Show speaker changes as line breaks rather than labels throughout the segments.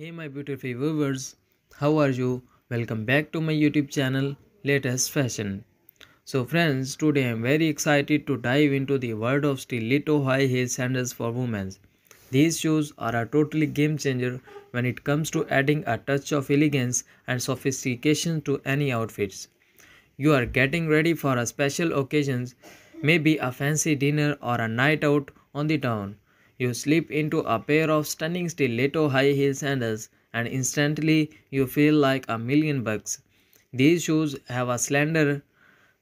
Hey my beautiful viewers, how are you? Welcome back to my YouTube channel Latest Fashion. So friends, today I am very excited to dive into the world of stiletto high heel sandals for women. These shoes are a totally game changer when it comes to adding a touch of elegance and sophistication to any outfits. You are getting ready for a special occasions, maybe a fancy dinner or a night out on the town. You slip into a pair of stunning stiletto high heel sandals and instantly you feel like a million bucks. These shoes have a slender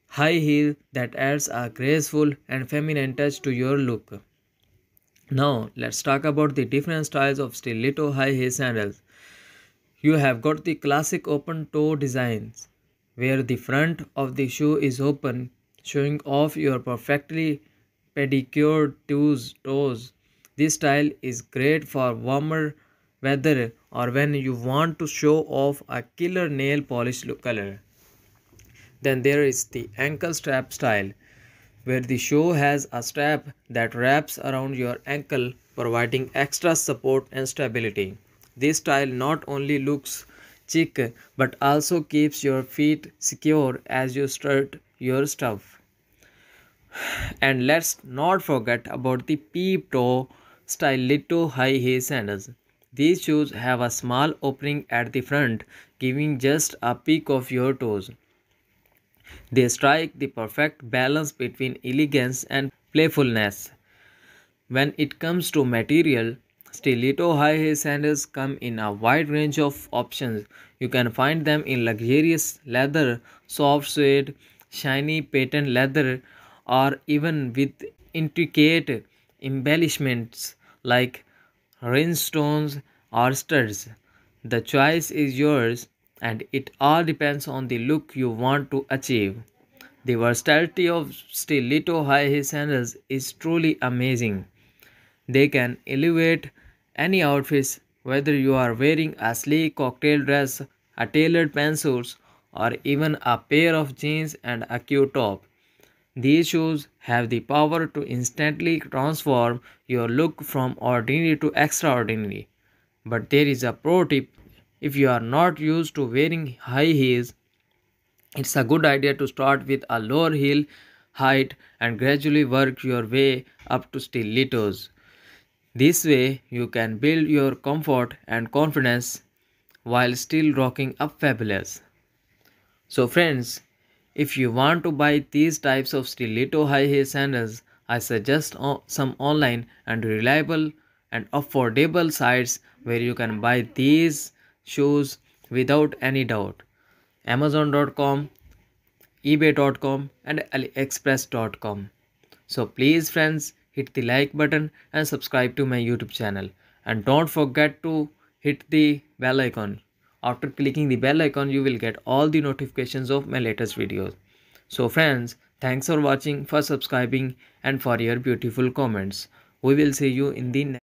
high heel that adds a graceful and feminine touch to your look. Now, let's talk about the different styles of stiletto high heel sandals. You have got the classic open toe designs where the front of the shoe is open, showing off your perfectly pedicured toes this style is great for warmer weather or when you want to show off a killer nail polish color. Then there is the ankle strap style where the shoe has a strap that wraps around your ankle providing extra support and stability. This style not only looks chic but also keeps your feet secure as you strut your stuff. And let's not forget about the peep toe Stiletto high heel sandals. These shoes have a small opening at the front, giving just a peek of your toes. They strike the perfect balance between elegance and playfulness. When it comes to material, stiletto high heel sandals come in a wide range of options. You can find them in luxurious leather, soft suede, shiny patent leather, or even with intricate embellishments like rhinestones or studs. The choice is yours and it all depends on the look you want to achieve. The versatility of stiletto high heel sandals is truly amazing. They can elevate any outfits whether you are wearing a sleek cocktail dress, a tailored pantsuit, or even a pair of jeans and a cute top. These shoes have the power to instantly transform your look from ordinary to extraordinary. But there is a pro tip if you are not used to wearing high heels, it's a good idea to start with a lower heel height and gradually work your way up to stilettos. This way, you can build your comfort and confidence while still rocking up fabulous. So, friends, if you want to buy these types of stiletto high heel sandals, I suggest some online and reliable and affordable sites where you can buy these shoes without any doubt. Amazon.com, eBay.com and AliExpress.com. So please friends hit the like button and subscribe to my YouTube channel and don't forget to hit the bell icon after clicking the bell icon, you will get all the notifications of my latest videos. So friends, thanks for watching, for subscribing and for your beautiful comments. We will see you in the next